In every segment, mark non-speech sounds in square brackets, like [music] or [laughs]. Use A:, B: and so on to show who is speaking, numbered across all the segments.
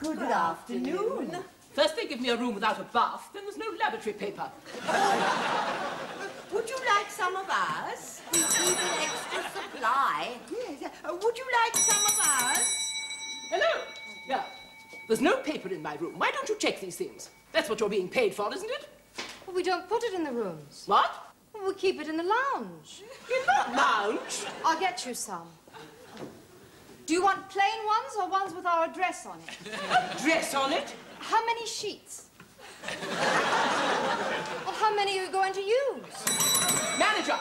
A: Good afternoon.
B: First they give me a room without a bath, then there's no laboratory paper.
A: Would you like some of ours? We keep an extra supply. Yes. Uh, would you like some of ours?
B: Hello? Yeah. There's no paper in my room. Why don't you check these things? That's what you're being paid for, isn't it?
C: Well, we don't put it in the rooms.
B: What?
C: Well, we keep it in the lounge.
B: In the lounge?
C: I'll get you some. Do you want plain ones or ones with our address on it? [laughs]
B: Dress on it?
C: How many sheets? well, how many are you going to use?
B: Manager!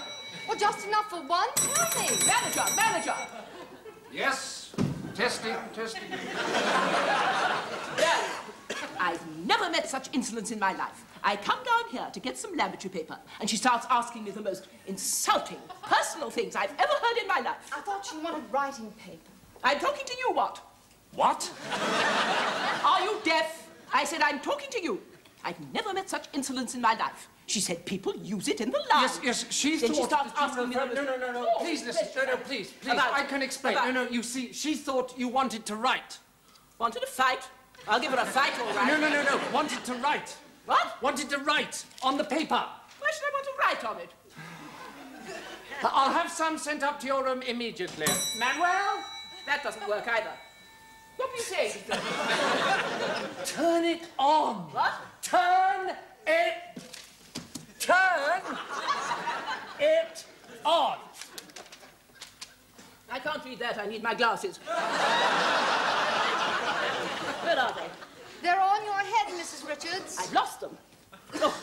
C: Well, just enough for one? Tell me.
B: Manager! Manager!
D: Yes. Testing, testing.
B: Well, I've never met such insolence in my life. I come down here to get some laboratory paper, and she starts asking me the most insulting, personal things I've ever heard in my life.
C: I thought you wanted writing paper.
B: I'm talking to you, what?
D: What?
B: Are you deaf? I said I'm talking to you. I've never met such insolence in my life. She said people use it in the lounge.
D: Yes, yes, she
B: Then
D: thought
B: she starts asking me
D: No, no, no, no.
B: Oh,
D: please listen. No, no, please, please.
B: About-
D: I can explain.
B: about-
D: No, no, you see, she thought you wanted to write.
B: Wanted a fight? I'll give her a fight, all right.
D: No, no, no, no. Wanted to write.
B: What?
D: Wanted to write on the paper.
B: Why should I want to write on it?
D: I'll have some sent up to your room immediately. Manuel?
B: That doesn't work either. What were you saying? [laughs]
D: Turn it on.
B: what?
D: Turn it. Turn it on.
B: I can't read that. I need my glasses. [laughs] Where are they?
C: They're on your head, Mrs. Richards.
B: I've lost them. Oh,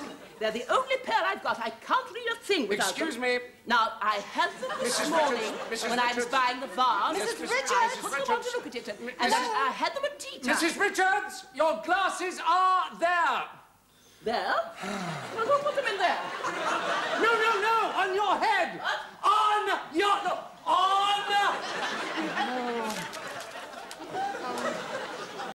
B: they're the only pair I've got. I can't read a thing without them.
D: Excuse
B: them.
D: me.
B: Now, I had them this
D: Mrs.
B: morning
D: Richards,
B: when I was buying the vase.
C: Mrs.
B: I
C: Richards.
B: couldn't
D: Mrs.
B: want to look at it. And, and I had them at tea time.
D: Mrs. Richards, your glasses are there.
B: There? [sighs] well, don't put them in there.
D: No, no, no, on your head.
B: What?